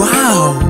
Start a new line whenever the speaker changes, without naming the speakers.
Wow!